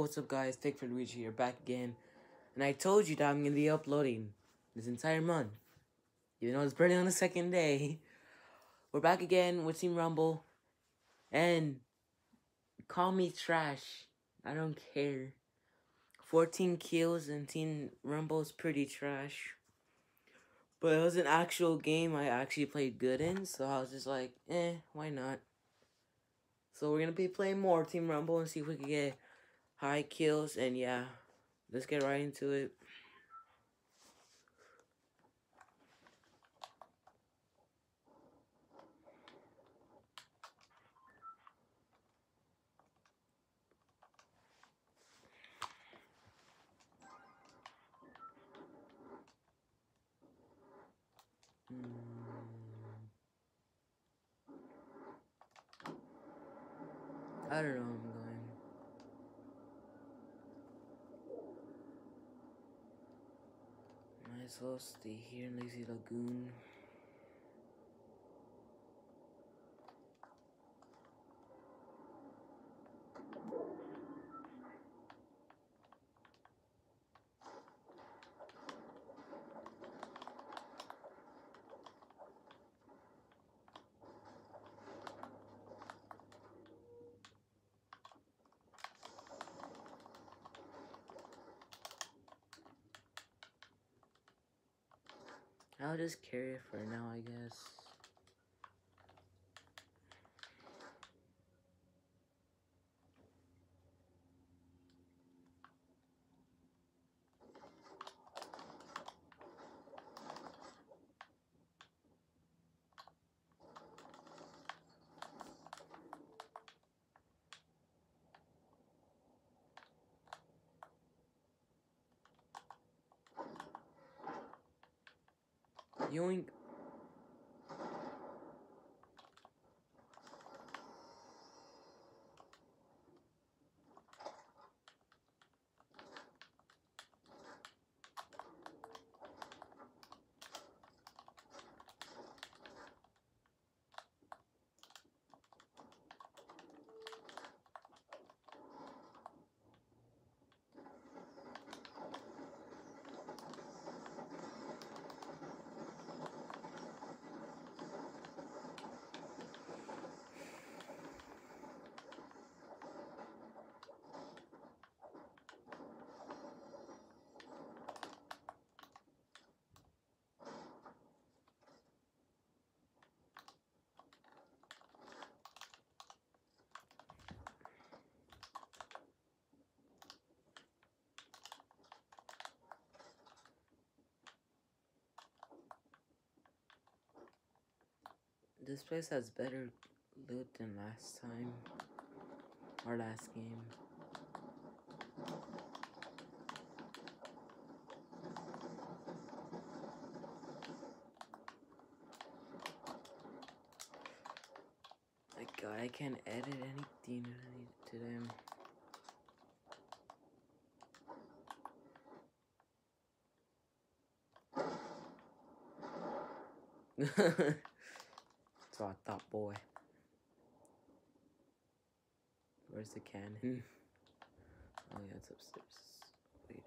what's up guys, FakeFear Luigi here, back again. And I told you that I'm going to be uploading this entire month. Even though it's barely on the second day. We're back again with Team Rumble. And call me trash. I don't care. 14 kills and Team Rumble is pretty trash. But it was an actual game I actually played good in, so I was just like, eh, why not? So we're gonna be playing more Team Rumble and see if we can get high kills. And yeah, let's get right into it. Hmm. I don't know Stay here in Lazy Lagoon. I'll just carry it for now, I guess. Yoink. This place has better loot than last time. Or last game. My god, I can't edit anything to them. So I thought, boy. Where's the cannon? Hmm. oh yeah, it's upstairs. Wait a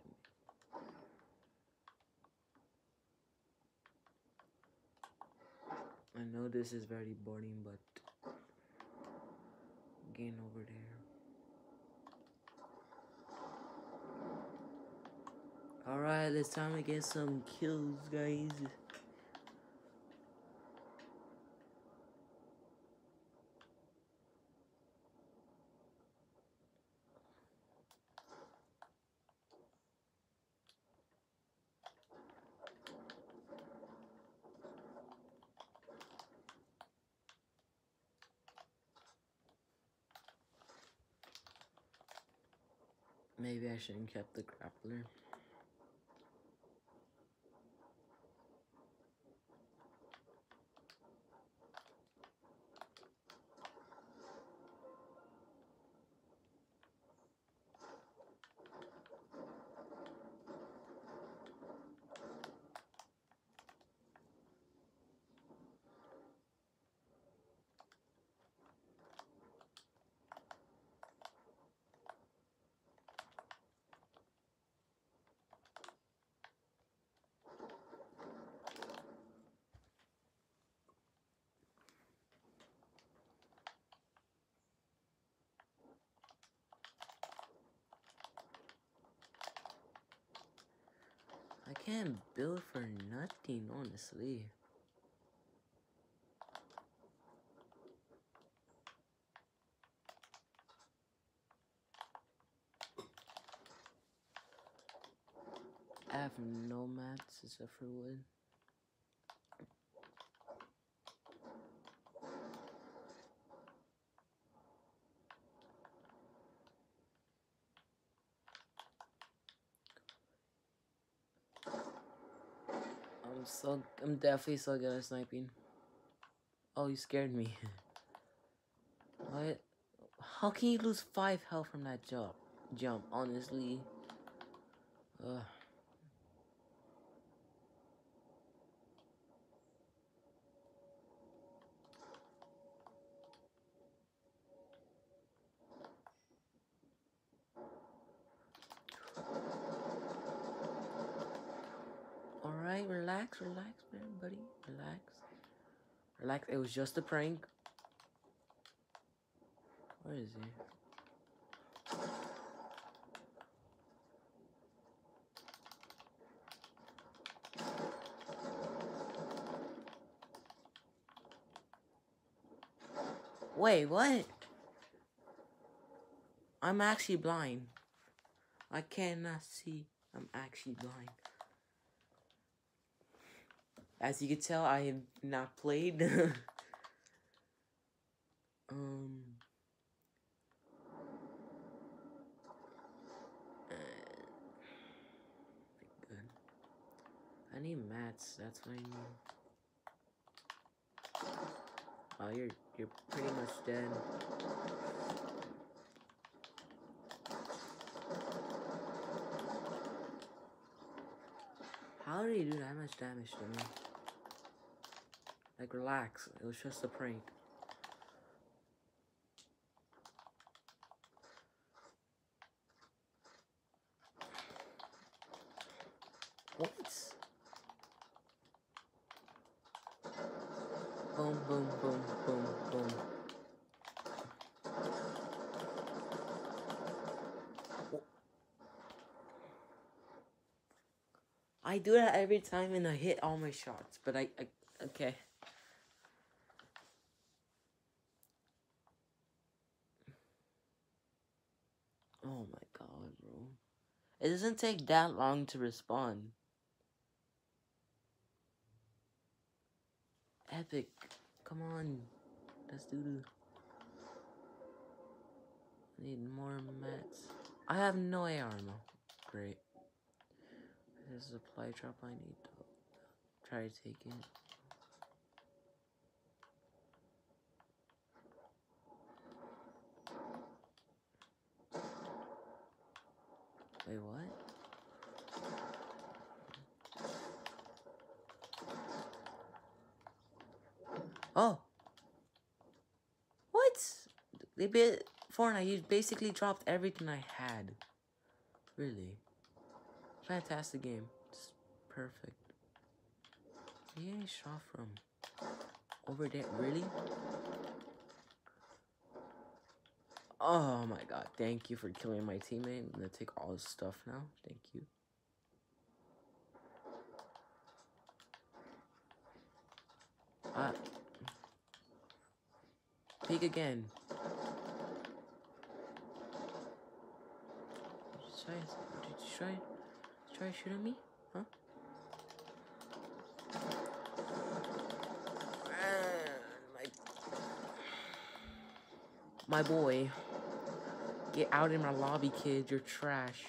minute. I know this is very boring, but getting over there. Alright, it's time to get some kills, guys. Maybe I shouldn't kept the grappler. Can't build for nothing, honestly. I have no mats except for wood. So I'm definitely so good at sniping. Oh, you scared me. what? How can you lose five health from that jump? Jump, honestly. Ugh. Alright, relax, relax, buddy. Relax. Relax, it was just a prank. Where is he? Wait, what? I'm actually blind. I cannot see. I'm actually blind. As you can tell, I have not played. um. uh, Good. I need mats. That's what I need. Oh, you're you're pretty much dead. How did he do that much damage to me? Like, relax. It was just a prank. What? Boom, boom, boom, boom, boom. I do that every time and I hit all my shots, but I, I okay. Oh my god, bro. It doesn't take that long to respond. Epic. Come on. Let's do this. Need more mats. I have no AR ammo. Great. There's a supply drop I need to try to take it. Wait, what? Oh. What? They bit Fortnite. You basically dropped everything I had. Really. Fantastic game. Just perfect. You shot from? Over there? Really? Oh my god. Thank you for killing my teammate. I'm gonna take all his stuff now. Thank you. Ah. Peek again. Did you try? Did you try? Try shooting me? Huh? My, my boy, get out in my lobby, kid. You're trash.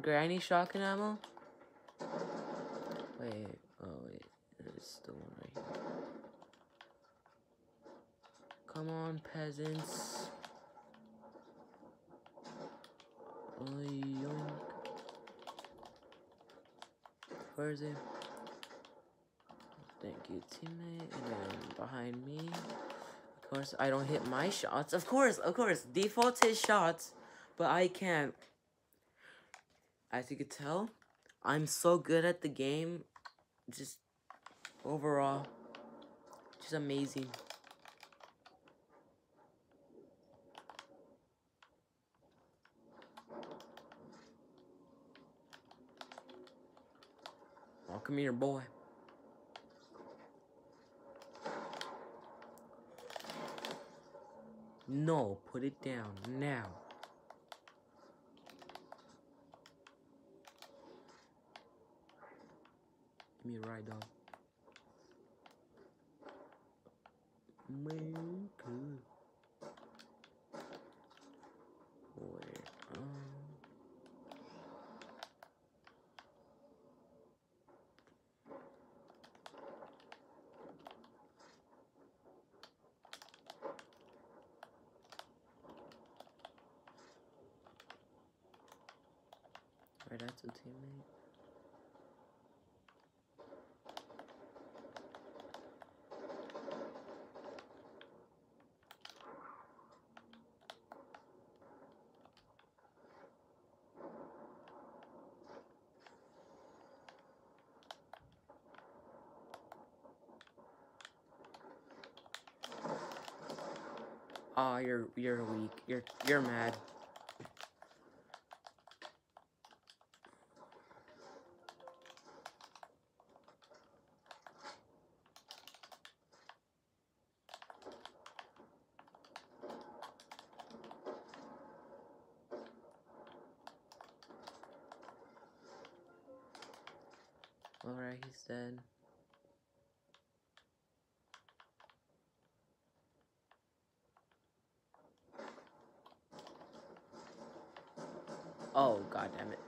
Granny shotgun ammo? Wait, oh wait, there's the one right here. Come on, peasants. Where is it? Thank you, teammate. And then behind me course, I don't hit my shots. Of course, of course, default hit shots, but I can't. As you could tell, I'm so good at the game. Just overall, just amazing. Welcome here, boy. No, put it down now. Give me a ride, dog. Man, good. Where, um... Right, that's a teammate. Ah, you're you're weak. You're you're mad. Alright, he's dead. Oh, god damn it.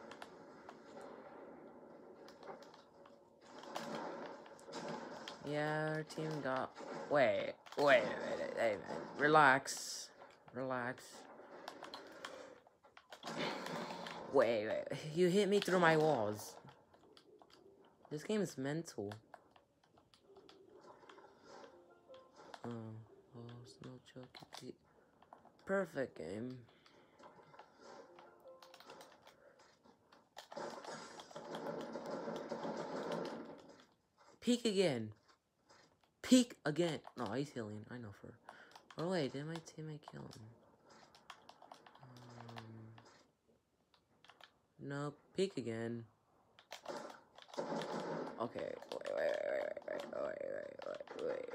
Yeah, our team got. Wait, wait, wait, man. Relax. Relax. Wait, wait. You hit me through my walls. This game is mental. Oh, oh, joke. Perfect game. Peek again. Peek again. No, he's healing. I know for. Oh wait, did my teammate kill him? Um, no, peek again. Okay, wait, wait, wait, wait, wait, wait, wait, wait.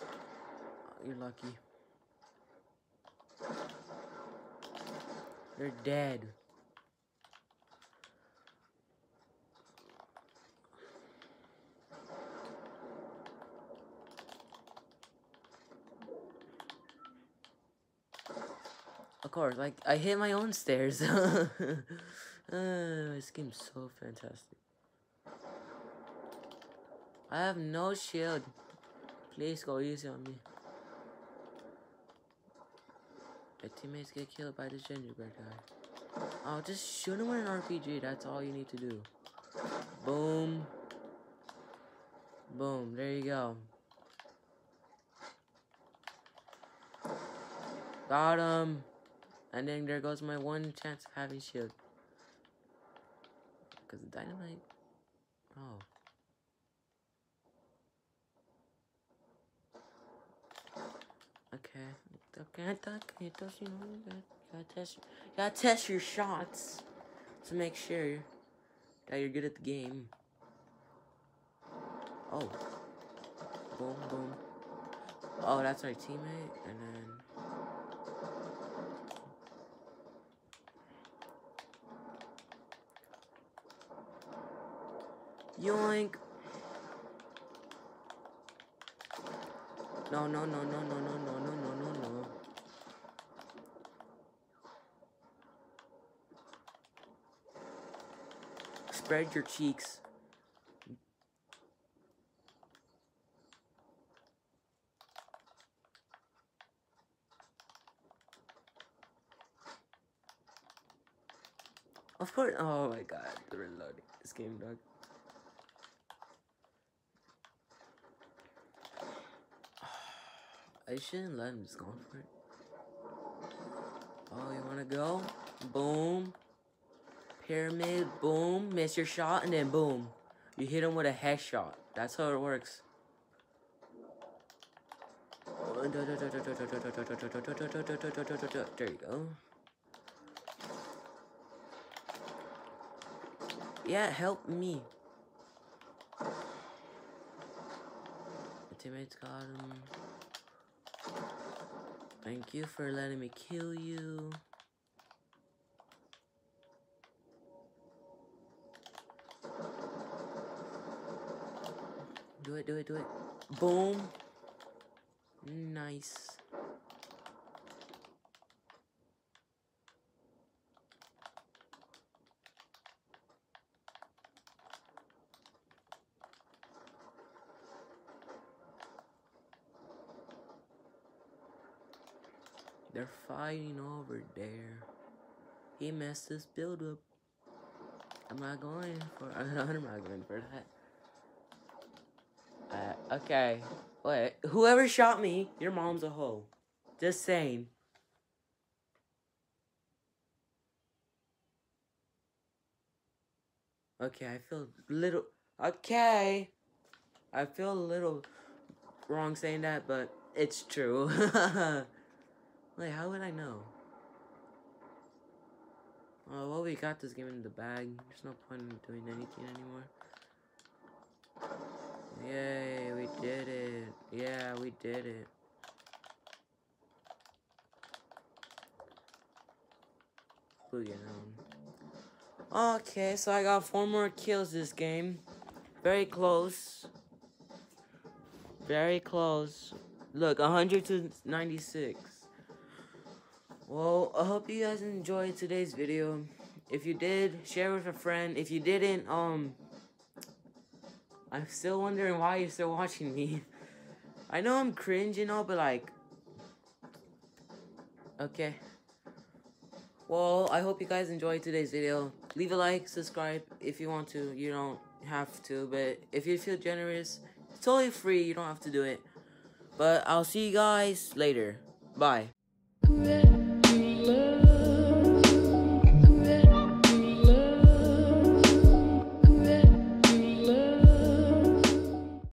Oh, you're lucky. You're dead. Of course, like I hit my own stairs. uh, this game's so fantastic. I have no shield. Please go easy on me. My teammates get killed by the gingerbread guy. Oh, just shoot him with an RPG. That's all you need to do. Boom. Boom. There you go. Got him. And then there goes my one chance of having shield. Because the dynamite. Oh. Okay. Okay, I thought it does, you know, you gotta, you gotta test, you gotta test your shots to make sure that you're good at the game. Oh. Boom, boom. Oh, that's our teammate, and then. Yoink. No, no, no, no, no, no, no, no, no, no, no. Spread your cheeks. Of course. Oh my god, the reloading. This game, dog. I shouldn't let him just go for it. Oh, you wanna go? Boom. Pyramid, boom. Miss your shot, and then boom. You hit him with a headshot. That's how it works. There you go. Yeah, help me. My teammates got him. Thank you for letting me kill you. Do it, do it, do it. Boom. Nice. They're fighting over there. He messed this build up. I'm not going for. I'm not going for that. Uh, okay. Wait. Whoever shot me, your mom's a hoe. Just saying. Okay, I feel little. Okay. I feel a little wrong saying that, but it's true. Wait, how would I know? Oh, well, we got this game in the bag. There's no point in doing anything anymore. Yay, we did it. Yeah, we did it. Okay, so I got four more kills this game. Very close. Very close. Look, 100 to 96. Well, I hope you guys enjoyed today's video. If you did, share with a friend. If you didn't, um, I'm still wondering why you're still watching me. I know I'm cringe and all, but like, okay. Well, I hope you guys enjoyed today's video. Leave a like, subscribe if you want to. You don't have to, but if you feel generous, it's totally free. You don't have to do it. But I'll see you guys later. Bye.